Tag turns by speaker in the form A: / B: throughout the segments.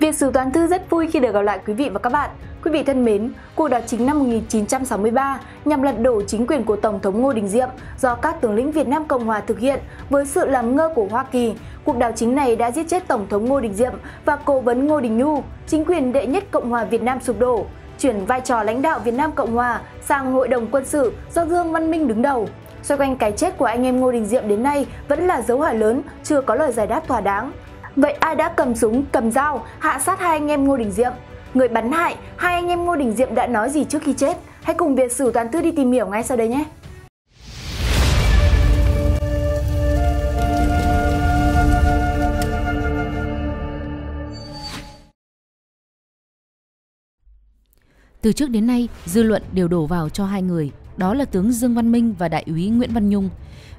A: Việt Sử Toán Thư rất vui khi được gặp lại quý vị và các bạn. Quý vị thân mến, cuộc đảo chính năm 1963 nhằm lật đổ chính quyền của Tổng thống Ngô Đình Diệm do các tướng lĩnh Việt Nam Cộng Hòa thực hiện với sự làm ngơ của Hoa Kỳ. Cuộc đảo chính này đã giết chết Tổng thống Ngô Đình Diệm và cố vấn Ngô Đình Nhu, chính quyền đệ nhất Cộng hòa Việt Nam sụp đổ, chuyển vai trò lãnh đạo Việt Nam Cộng Hòa sang Hội đồng quân sự do Dương Văn Minh đứng đầu. Xoay quanh cái chết của anh em Ngô Đình Diệm đến nay vẫn là dấu hỏi lớn, chưa có lời giải đáp thỏa đáng. Vậy ai đã cầm súng, cầm dao, hạ sát hai anh em Ngô Đình Diệm? Người bắn hại, hai anh em Ngô Đình Diệm đã nói gì trước khi chết? Hãy cùng Việt Sử Toàn Thư đi tìm hiểu ngay sau đây nhé!
B: Từ trước đến nay, dư luận đều đổ vào cho hai người, đó là tướng Dương Văn Minh và đại úy Nguyễn Văn Nhung.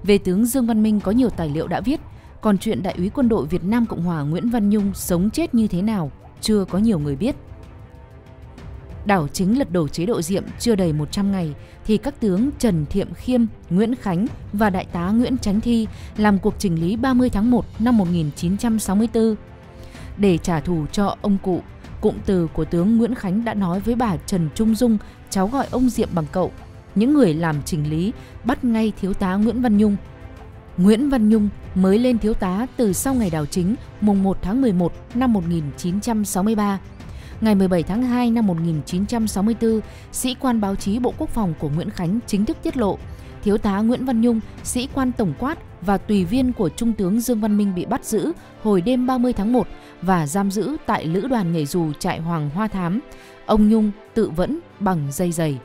B: Về tướng Dương Văn Minh có nhiều tài liệu đã viết, còn chuyện đại úy quân đội Việt Nam Cộng hòa Nguyễn Văn Nhung sống chết như thế nào chưa có nhiều người biết. Đảo chính lật đổ chế độ Diệm chưa đầy 100 ngày thì các tướng Trần Thiệm Khiêm, Nguyễn Khánh và đại tá Nguyễn Chánh Thi làm cuộc chỉnh lý 30 tháng 1 năm 1964. Để trả thù cho ông cụ, cụm từ của tướng Nguyễn Khánh đã nói với bà Trần Trung Dung, cháu gọi ông Diệm bằng cậu. Những người làm chỉnh lý bắt ngay thiếu tá Nguyễn Văn Nhung Nguyễn Văn Nhung mới lên thiếu tá từ sau ngày đảo chính mùng 1 tháng 11 năm 1963. Ngày 17 tháng 2 năm 1964, sĩ quan báo chí Bộ Quốc phòng của Nguyễn Khánh chính thức tiết lộ Thiếu tá Nguyễn Văn Nhung, sĩ quan tổng quát và tùy viên của Trung tướng Dương Văn Minh bị bắt giữ hồi đêm 30 tháng 1 và giam giữ tại Lữ đoàn nhảy dù trại Hoàng Hoa Thám. Ông Nhung tự vẫn bằng dây giày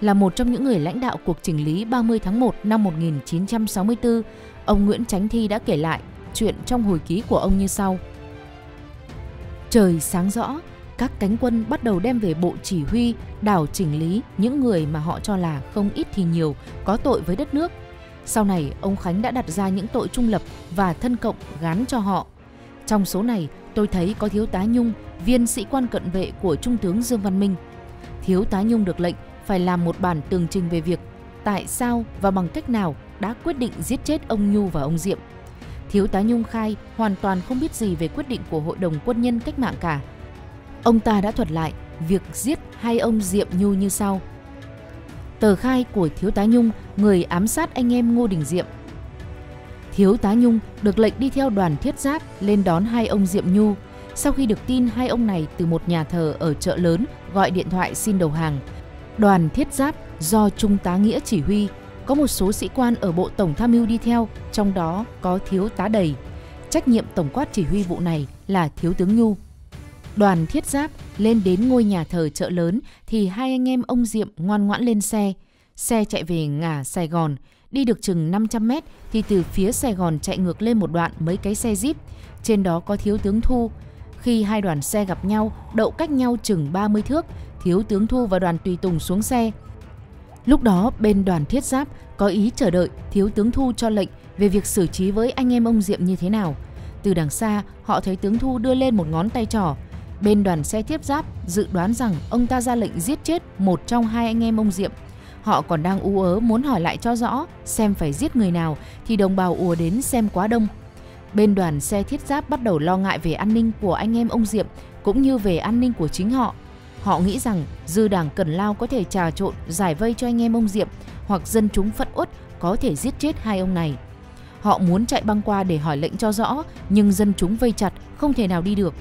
B: là một trong những người lãnh đạo cuộc chỉnh lý 30 tháng 1 năm 1964, ông Nguyễn Chánh Thi đã kể lại chuyện trong hồi ký của ông như sau. Trời sáng rõ, các cánh quân bắt đầu đem về bộ chỉ huy, đảo chỉnh lý những người mà họ cho là không ít thì nhiều, có tội với đất nước. Sau này, ông Khánh đã đặt ra những tội trung lập và thân cộng gán cho họ. Trong số này, tôi thấy có thiếu tá Nhung, viên sĩ quan cận vệ của Trung tướng Dương Văn Minh. Thiếu tá Nhung được lệnh phải làm một bản tường trình về việc tại sao và bằng cách nào đã quyết định giết chết ông Nhu và ông Diệm. Thiếu tá Nhung khai hoàn toàn không biết gì về quyết định của Hội đồng Quân nhân Cách mạng cả. Ông ta đã thuật lại việc giết hai ông Diệm Nhu như sau. Tờ khai của Thiếu tá Nhung, người ám sát anh em Ngô Đình Diệm. Thiếu tá Nhung được lệnh đi theo đoàn thiết giáp lên đón hai ông Diệm Nhu. Sau khi được tin hai ông này từ một nhà thờ ở chợ lớn gọi điện thoại xin đầu hàng, Đoàn thiết giáp do Trung tá Nghĩa chỉ huy, có một số sĩ quan ở Bộ Tổng tham mưu đi theo, trong đó có thiếu tá đầy. Trách nhiệm tổng quát chỉ huy vụ này là thiếu tướng Nhu. Đoàn thiết giáp lên đến ngôi nhà thờ chợ lớn thì hai anh em ông Diệm ngoan ngoãn lên xe. Xe chạy về ngã Sài Gòn, đi được chừng 500 mét thì từ phía Sài Gòn chạy ngược lên một đoạn mấy cái xe jeep. Trên đó có thiếu tướng Thu. Khi hai đoàn xe gặp nhau, đậu cách nhau chừng 30 thước Thiếu tướng Thu và đoàn tùy tùng xuống xe. Lúc đó bên đoàn thiết giáp có ý chờ đợi thiếu tướng Thu cho lệnh về việc xử trí với anh em ông Diệm như thế nào. Từ đằng xa, họ thấy tướng Thu đưa lên một ngón tay trỏ. Bên đoàn xe tiếp giáp dự đoán rằng ông ta ra lệnh giết chết một trong hai anh em ông Diệm. Họ còn đang ú ớ muốn hỏi lại cho rõ xem phải giết người nào thì đồng bào ùa đến xem quá đông. Bên đoàn xe thiết giáp bắt đầu lo ngại về an ninh của anh em ông Diệm cũng như về an ninh của chính họ. Họ nghĩ rằng dư đảng Cần Lao có thể trà trộn giải vây cho anh em ông Diệm hoặc dân chúng phẫn uất có thể giết chết hai ông này. Họ muốn chạy băng qua để hỏi lệnh cho rõ, nhưng dân chúng vây chặt, không thể nào đi được.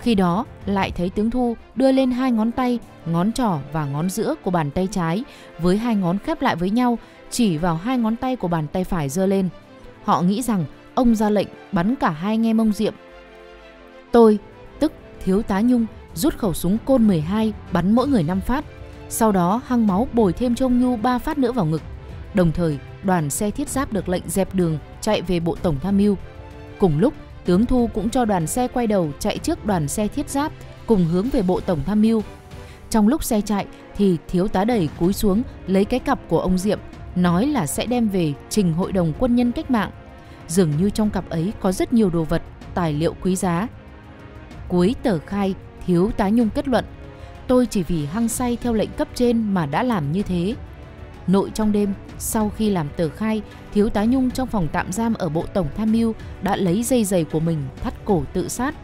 B: Khi đó, lại thấy tướng Thu đưa lên hai ngón tay, ngón trỏ và ngón giữa của bàn tay trái, với hai ngón khép lại với nhau, chỉ vào hai ngón tay của bàn tay phải giơ lên. Họ nghĩ rằng ông ra lệnh bắn cả hai anh em ông Diệm. Tôi, tức Thiếu tá Nhung, rút khẩu súng côn 12 bắn mỗi người 5 phát. Sau đó hăng máu bồi thêm cho ông Nhu 3 phát nữa vào ngực. Đồng thời, đoàn xe thiết giáp được lệnh dẹp đường chạy về bộ tổng tham mưu. Cùng lúc, tướng Thu cũng cho đoàn xe quay đầu chạy trước đoàn xe thiết giáp cùng hướng về bộ tổng tham mưu. Trong lúc xe chạy thì thiếu tá đầy cúi xuống lấy cái cặp của ông Diệm nói là sẽ đem về trình hội đồng quân nhân cách mạng. Dường như trong cặp ấy có rất nhiều đồ vật, tài liệu quý giá. Cuối tờ khai Thiếu tá Nhung kết luận, tôi chỉ vì hăng say theo lệnh cấp trên mà đã làm như thế. Nội trong đêm, sau khi làm tờ khai, Thiếu tá Nhung trong phòng tạm giam ở Bộ Tổng Tham mưu đã lấy dây giày của mình thắt cổ tự sát.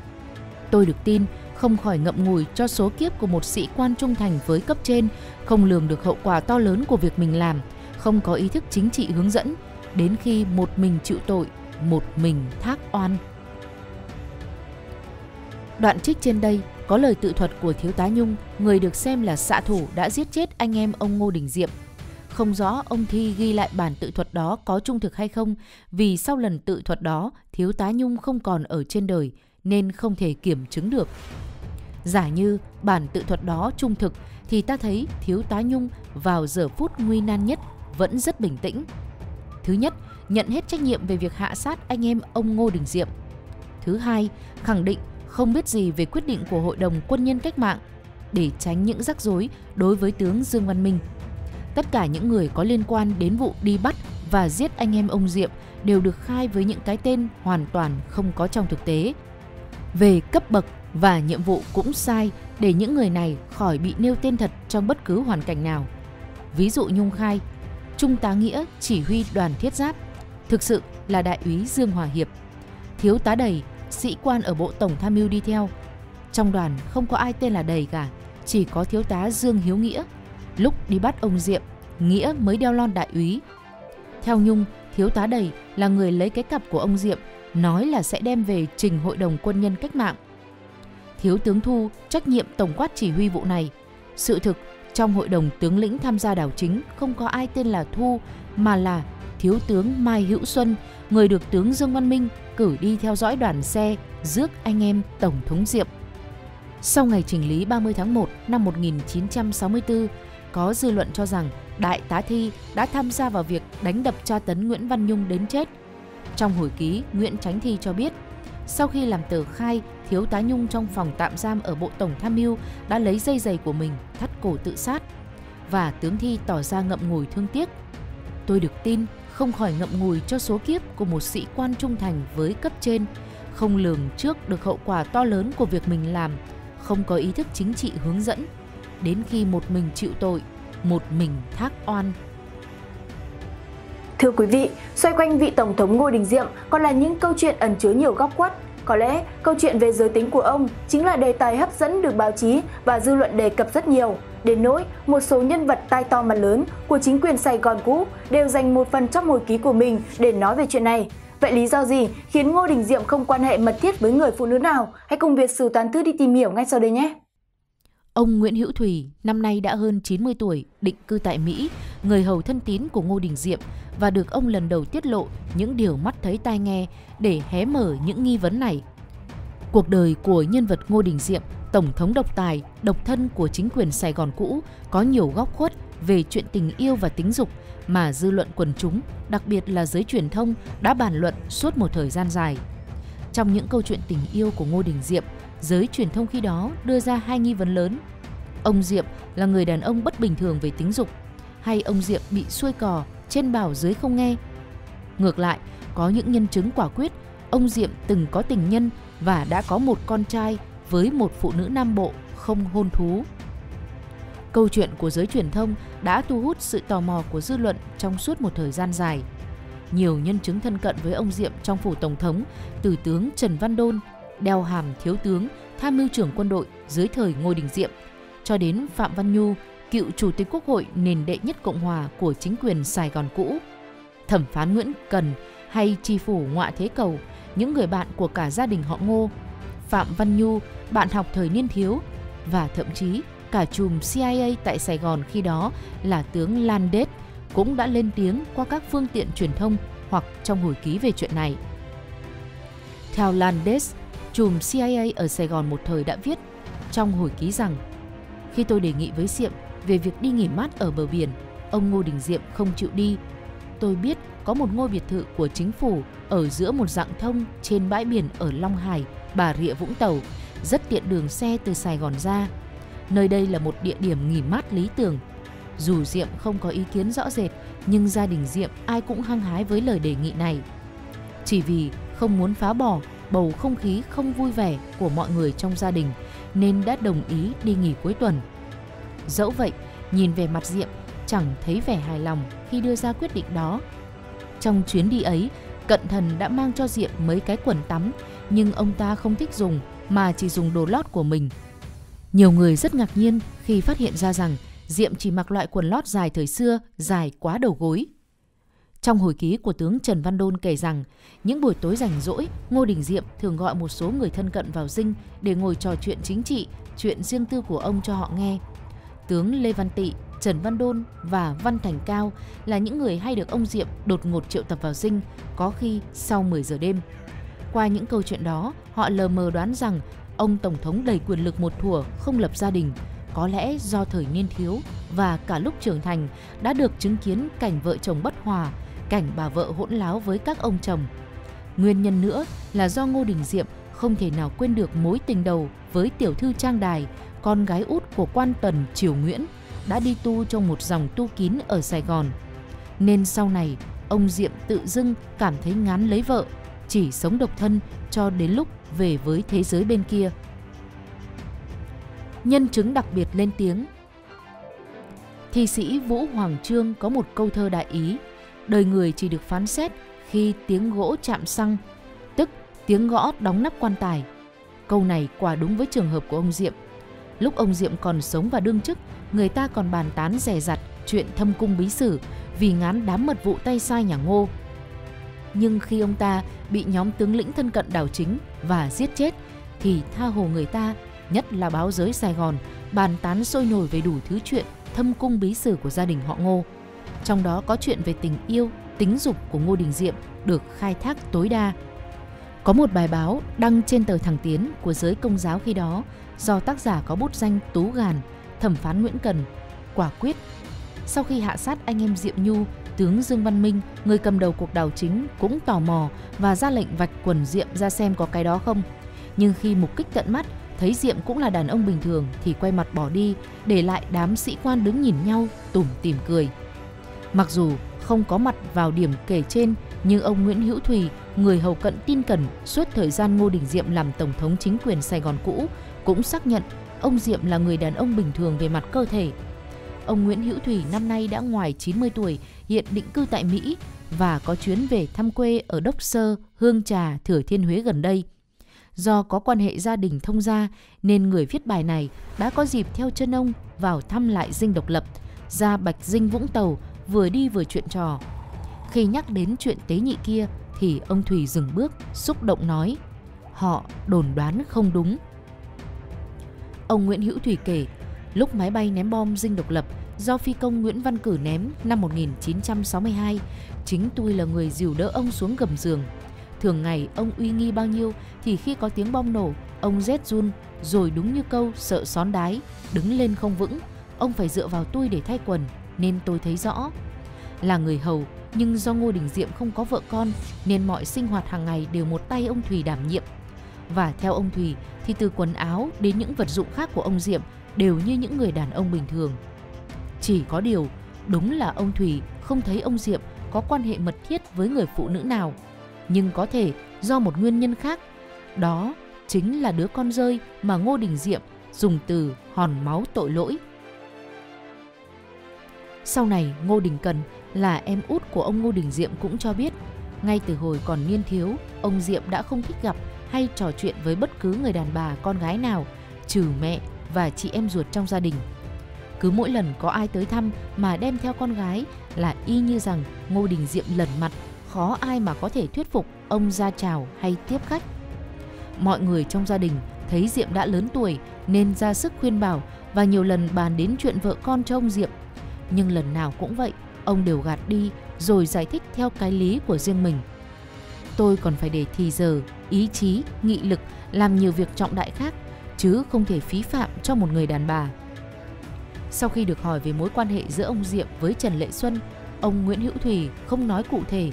B: Tôi được tin không khỏi ngậm ngùi cho số kiếp của một sĩ quan trung thành với cấp trên, không lường được hậu quả to lớn của việc mình làm, không có ý thức chính trị hướng dẫn, đến khi một mình chịu tội, một mình thác oan. Đoạn trích trên đây có lời tự thuật của Thiếu tá Nhung, người được xem là xạ thủ đã giết chết anh em ông Ngô Đình Diệm. Không rõ ông Thi ghi lại bản tự thuật đó có trung thực hay không, vì sau lần tự thuật đó, Thiếu tá Nhung không còn ở trên đời, nên không thể kiểm chứng được. Giả như bản tự thuật đó trung thực thì ta thấy Thiếu tá Nhung vào giờ phút nguy nan nhất vẫn rất bình tĩnh. Thứ nhất, nhận hết trách nhiệm về việc hạ sát anh em ông Ngô Đình Diệm. Thứ hai, khẳng định không biết gì về quyết định của Hội đồng Quân nhân Cách mạng để tránh những rắc rối đối với tướng Dương Văn Minh. Tất cả những người có liên quan đến vụ đi bắt và giết anh em ông Diệm đều được khai với những cái tên hoàn toàn không có trong thực tế. Về cấp bậc và nhiệm vụ cũng sai để những người này khỏi bị nêu tên thật trong bất cứ hoàn cảnh nào. Ví dụ Nhung khai, Trung tá Nghĩa chỉ huy đoàn thiết giáp, thực sự là đại úy Dương Hòa Hiệp. Thiếu tá Đầy, sĩ quan ở Bộ Tổng Tham mưu đi theo. Trong đoàn không có ai tên là Đầy cả, chỉ có thiếu tá Dương Hiếu Nghĩa. Lúc đi bắt ông Diệm, Nghĩa mới đeo lon đại úy. Theo Nhung, thiếu tá Đầy là người lấy cái cặp của ông Diệm, nói là sẽ đem về trình Hội đồng Quân nhân Cách mạng. Thiếu tướng Thu trách nhiệm tổng quát chỉ huy vụ này. Sự thực, trong hội đồng tướng lĩnh tham gia đảo chính không có ai tên là Thu mà là Thiếu tướng Mai Hữu Xuân, người được tướng Dương Văn Minh cử đi theo dõi đoàn xe rước anh em Tổng thống Diệm. Sau ngày chỉnh lý 30 tháng 1 năm 1964, có dư luận cho rằng Đại tá Thi đã tham gia vào việc đánh đập tra tấn Nguyễn Văn Nhung đến chết. Trong hồi ký, Nguyễn Chánh Thi cho biết, sau khi làm tờ khai, Thiếu tá Nhung trong phòng tạm giam ở Bộ Tổng Tham mưu đã lấy dây giày của mình thắt cổ tự sát. Và tướng Thi tỏ ra ngậm ngùi thương tiếc. Tôi được tin không khỏi ngậm ngùi cho số kiếp của một sĩ quan trung thành với cấp trên, không lường trước được hậu quả to lớn của việc mình làm, không có ý thức chính trị hướng dẫn, đến khi một mình chịu tội, một mình thác oan.
A: Thưa quý vị, xoay quanh vị Tổng thống Ngô Đình Diệm còn là những câu chuyện ẩn chứa nhiều góc quất. Có lẽ câu chuyện về giới tính của ông chính là đề tài hấp dẫn được báo chí và dư luận đề cập rất nhiều. Đến nỗi, một số nhân vật tai to mặt lớn của chính quyền Sài Gòn cũ đều dành một phần trong hồi ký của mình để nói về chuyện này. Vậy lý do gì khiến Ngô Đình Diệm không quan hệ mật thiết với người phụ nữ nào? Hãy cùng Việt Sử Toán Thư đi tìm hiểu ngay sau đây nhé!
B: Ông Nguyễn Hữu Thủy năm nay đã hơn 90 tuổi, định cư tại Mỹ, người hầu thân tín của Ngô Đình Diệm và được ông lần đầu tiết lộ những điều mắt thấy tai nghe để hé mở những nghi vấn này. Cuộc đời của nhân vật Ngô Đình Diệm, tổng thống độc tài, độc thân của chính quyền Sài Gòn cũ có nhiều góc khuất về chuyện tình yêu và tính dục mà dư luận quần chúng, đặc biệt là giới truyền thông đã bàn luận suốt một thời gian dài. Trong những câu chuyện tình yêu của Ngô Đình Diệm, giới truyền thông khi đó đưa ra hai nghi vấn lớn. Ông Diệm là người đàn ông bất bình thường về tính dục, hay ông Diệm bị xuôi cò, trên bảo dưới không nghe. Ngược lại, có những nhân chứng quả quyết, ông Diệm từng có tình nhân và đã có một con trai với một phụ nữ Nam Bộ không hôn thú. Câu chuyện của giới truyền thông đã thu hút sự tò mò của dư luận trong suốt một thời gian dài. Nhiều nhân chứng thân cận với ông Diệm trong phủ Tổng thống, từ tướng Trần Văn Đôn, đeo hàm thiếu tướng, tham mưu trưởng quân đội dưới thời Ngô Đình Diệm, cho đến Phạm Văn Nhu, cựu Chủ tịch Quốc hội nền đệ nhất Cộng hòa của chính quyền Sài Gòn cũ. Thẩm phán Nguyễn Cần hay tri phủ Ngoại Thế Cầu, những người bạn của cả gia đình họ Ngô, Phạm Văn Nhu, bạn học thời niên thiếu, và thậm chí cả chùm CIA tại Sài Gòn khi đó là tướng Landes cũng đã lên tiếng qua các phương tiện truyền thông hoặc trong hồi ký về chuyện này. Theo Landes, chùm CIA ở Sài Gòn một thời đã viết trong hồi ký rằng khi tôi đề nghị với Diệm về việc đi nghỉ mát ở bờ biển, ông Ngô Đình Diệm không chịu đi. Tôi biết có một ngôi biệt thự của chính phủ ở giữa một dạng thông trên bãi biển ở Long Hải, Bà Rịa Vũng Tàu, rất tiện đường xe từ Sài Gòn ra. Nơi đây là một địa điểm nghỉ mát lý tưởng. Dù Diệm không có ý kiến rõ rệt, nhưng gia đình Diệm ai cũng hăng hái với lời đề nghị này. Chỉ vì không muốn phá bỏ bầu không khí không vui vẻ của mọi người trong gia đình nên đã đồng ý đi nghỉ cuối tuần. Dẫu vậy, nhìn về mặt Diệm chẳng thấy vẻ hài lòng khi đưa ra quyết định đó. Trong chuyến đi ấy, cận thần đã mang cho Diệm mấy cái quần tắm nhưng ông ta không thích dùng mà chỉ dùng đồ lót của mình. Nhiều người rất ngạc nhiên khi phát hiện ra rằng Diệm chỉ mặc loại quần lót dài thời xưa, dài quá đầu gối. Trong hồi ký của tướng Trần Văn Đôn kể rằng, những buổi tối rảnh rỗi, Ngô Đình Diệm thường gọi một số người thân cận vào dinh để ngồi trò chuyện chính trị, chuyện riêng tư của ông cho họ nghe. Tướng Lê Văn Tị, Trần Văn Đôn và Văn Thành Cao là những người hay được ông Diệm đột ngột triệu tập vào dinh, có khi sau 10 giờ đêm. Qua những câu chuyện đó, họ lờ mờ đoán rằng ông Tổng thống đầy quyền lực một thủa không lập gia đình, có lẽ do thời niên thiếu và cả lúc trưởng thành đã được chứng kiến cảnh vợ chồng bất hòa, cảnh bà vợ hỗn láo với các ông chồng. Nguyên nhân nữa là do Ngô Đình Diệm không thể nào quên được mối tình đầu với tiểu thư Trang Đài, con gái út của quan tần Triều Nguyễn, đã đi tu trong một dòng tu kín ở Sài Gòn. Nên sau này, ông Diệm tự dưng cảm thấy ngán lấy vợ, chỉ sống độc thân cho đến lúc về với thế giới bên kia. Nhân chứng đặc biệt lên tiếng. Thi sĩ Vũ Hoàng Trương có một câu thơ đại ý, Đời người chỉ được phán xét khi tiếng gỗ chạm xăng, Tức tiếng gõ đóng nắp quan tài. Câu này quả đúng với trường hợp của ông Diệm. Lúc ông Diệm còn sống và đương chức, Người ta còn bàn tán rẻ rặt chuyện thâm cung bí sử Vì ngán đám mật vụ tay sai nhà ngô nhưng khi ông ta bị nhóm tướng lĩnh thân cận đảo chính và giết chết thì tha hồ người ta, nhất là báo giới Sài Gòn, bàn tán sôi nổi về đủ thứ chuyện thâm cung bí sử của gia đình họ Ngô. Trong đó có chuyện về tình yêu, tính dục của Ngô Đình Diệm được khai thác tối đa. Có một bài báo đăng trên tờ Thẳng Tiến của giới công giáo khi đó do tác giả có bút danh Tú Gàn, thẩm phán Nguyễn Cần, quả quyết. Sau khi hạ sát anh em Diệm Nhu tướng Dương Văn Minh, người cầm đầu cuộc đảo chính cũng tò mò và ra lệnh vạch quần Diệm ra xem có cái đó không. Nhưng khi mục kích tận mắt, thấy Diệm cũng là đàn ông bình thường thì quay mặt bỏ đi, để lại đám sĩ quan đứng nhìn nhau, tủm tỉm cười. Mặc dù không có mặt vào điểm kể trên, nhưng ông Nguyễn Hữu Thùy, người hầu cận tin cẩn suốt thời gian Ngô Đình Diệm làm tổng thống chính quyền Sài Gòn cũ, cũng xác nhận ông Diệm là người đàn ông bình thường về mặt cơ thể, Ông Nguyễn Hữu Thủy năm nay đã ngoài 90 tuổi, hiện định cư tại Mỹ và có chuyến về thăm quê ở Đốc Sơ, Hương Trà, Thừa Thiên Huế gần đây. Do có quan hệ gia đình thông gia nên người viết bài này đã có dịp theo chân ông vào thăm lại dinh độc lập, ra Bạch Dinh Vũng Tàu vừa đi vừa chuyện trò. Khi nhắc đến chuyện tế nhị kia thì ông Thủy dừng bước, xúc động nói Họ đồn đoán không đúng. Ông Nguyễn Hữu Thủy kể lúc máy bay ném bom dinh độc lập do phi công Nguyễn Văn Cử ném năm 1962. Chính tôi là người dìu đỡ ông xuống gầm giường. Thường ngày ông uy nghi bao nhiêu thì khi có tiếng bom nổ, ông rét run rồi đúng như câu sợ xón đái, đứng lên không vững. Ông phải dựa vào tôi để thay quần nên tôi thấy rõ. Là người hầu nhưng do Ngô Đình Diệm không có vợ con nên mọi sinh hoạt hàng ngày đều một tay ông Thùy đảm nhiệm. Và theo ông Thùy thì từ quần áo đến những vật dụng khác của ông Diệm đều như những người đàn ông bình thường. Chỉ có điều, đúng là ông Thủy không thấy ông Diệm có quan hệ mật thiết với người phụ nữ nào, nhưng có thể do một nguyên nhân khác. Đó chính là đứa con rơi mà Ngô Đình Diệm dùng từ hòn máu tội lỗi. Sau này Ngô Đình Cần là em út của ông Ngô Đình Diệm cũng cho biết, ngay từ hồi còn niên thiếu, ông Diệm đã không thích gặp hay trò chuyện với bất cứ người đàn bà con gái nào, trừ mẹ và chị em ruột trong gia đình. Cứ mỗi lần có ai tới thăm mà đem theo con gái là y như rằng Ngô Đình Diệm lần mặt, khó ai mà có thể thuyết phục ông ra chào hay tiếp khách. Mọi người trong gia đình thấy Diệm đã lớn tuổi nên ra sức khuyên bảo và nhiều lần bàn đến chuyện vợ con cho ông Diệm. Nhưng lần nào cũng vậy, ông đều gạt đi rồi giải thích theo cái lý của riêng mình. Tôi còn phải để thì giờ, ý chí, nghị lực làm nhiều việc trọng đại khác chứ không thể phí phạm cho một người đàn bà. Sau khi được hỏi về mối quan hệ giữa ông Diệm với Trần Lệ Xuân, ông Nguyễn Hữu Thủy không nói cụ thể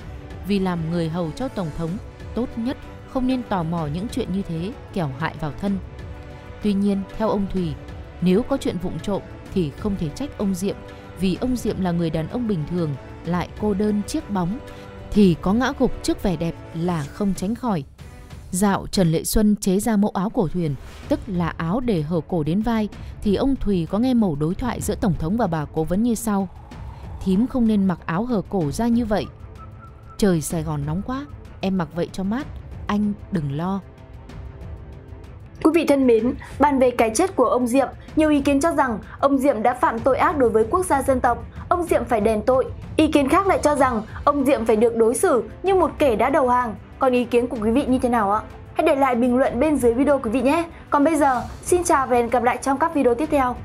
B: vì làm người hầu cho Tổng thống tốt nhất không nên tò mò những chuyện như thế kẻo hại vào thân. Tuy nhiên, theo ông Thủy, nếu có chuyện vụng trộm thì không thể trách ông Diệm vì ông Diệm là người đàn ông bình thường, lại cô đơn chiếc bóng, thì có ngã gục trước vẻ đẹp là không tránh khỏi. Dạo Trần Lệ Xuân chế ra mẫu áo cổ thuyền, tức là áo để hở cổ đến vai, thì ông Thùy có nghe mẩu đối thoại giữa Tổng thống và bà cố vấn như sau. Thím không nên mặc áo hở cổ ra như vậy. Trời Sài Gòn nóng quá, em mặc vậy cho mát, anh đừng lo.
A: Quý vị thân mến, bàn về cái chết của ông Diệm, nhiều ý kiến cho rằng ông Diệm đã phạm tội ác đối với quốc gia dân tộc, ông Diệm phải đền tội. Ý kiến khác lại cho rằng ông Diệm phải được đối xử như một kẻ đã đầu hàng. Còn ý kiến của quý vị như thế nào ạ? Hãy để lại bình luận bên dưới video quý vị nhé. Còn bây giờ, xin chào và hẹn gặp lại trong các video tiếp theo.